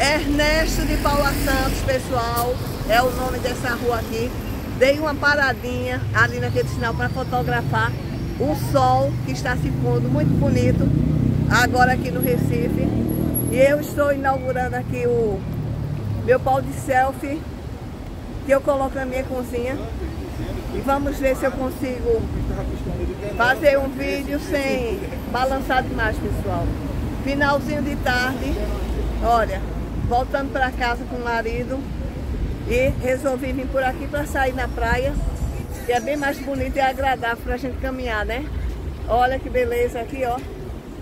Ernesto de Paula Santos, pessoal, é o nome dessa rua aqui. Dei uma paradinha ali naquele sinal para fotografar o sol que está se pondo, muito bonito, agora aqui no Recife. E eu estou inaugurando aqui o meu pau de selfie que eu coloco na minha cozinha. E vamos ver se eu consigo fazer um vídeo sem balançar demais, pessoal. Finalzinho de tarde, olha, voltando para casa com o marido e resolvi vir por aqui para sair na praia, que é bem mais bonito e agradável para a gente caminhar, né? Olha que beleza aqui, ó.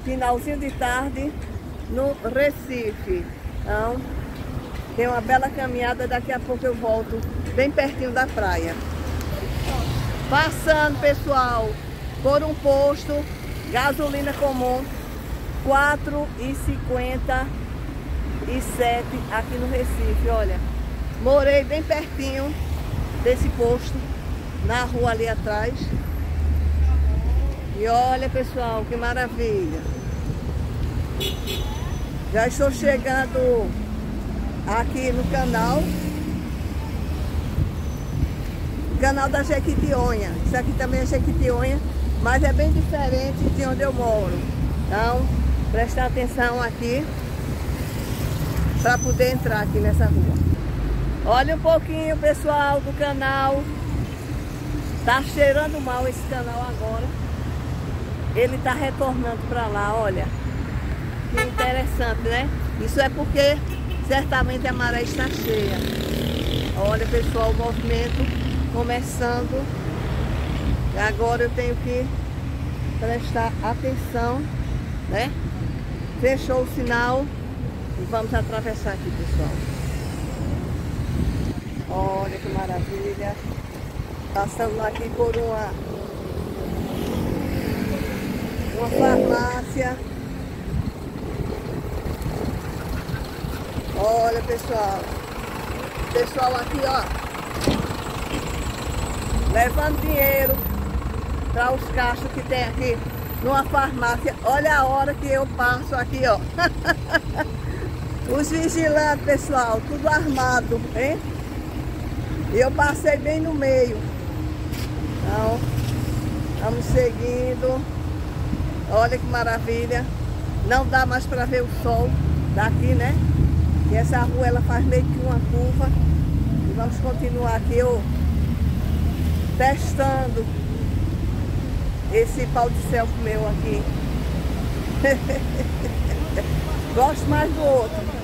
Finalzinho de tarde no Recife. Então, tem uma bela caminhada, daqui a pouco eu volto bem pertinho da praia. Passando, pessoal, por um posto, gasolina comum, 4,50 e 7 aqui no Recife, olha. Morei bem pertinho desse posto, na rua ali atrás. E olha pessoal, que maravilha. Já estou chegando aqui no canal. Canal da Jequitinhonha. Isso aqui também é Jequitinhonha, mas é bem diferente de onde eu moro. Então, prestar atenção aqui para poder entrar aqui nessa rua. Olha um pouquinho, pessoal, do canal. Tá cheirando mal esse canal agora. Ele tá retornando para lá, olha. Que interessante, né? Isso é porque certamente a maré está cheia. Olha, pessoal, o movimento começando. Agora eu tenho que prestar atenção, né? Fechou o sinal. E vamos atravessar aqui, pessoal. Olha que maravilha. Passamos aqui por uma, uma farmácia. Olha, pessoal. Pessoal aqui, ó. Levando dinheiro para os caixas que tem aqui numa farmácia. Olha a hora que eu passo aqui, ó. Os vigilantes, pessoal, tudo armado, hein? E eu passei bem no meio. Então, vamos seguindo. Olha que maravilha. Não dá mais para ver o sol daqui, né? E essa rua, ela faz meio que uma curva. E vamos continuar aqui, eu testando esse pau de selfie meu aqui. Gosto mais do outro.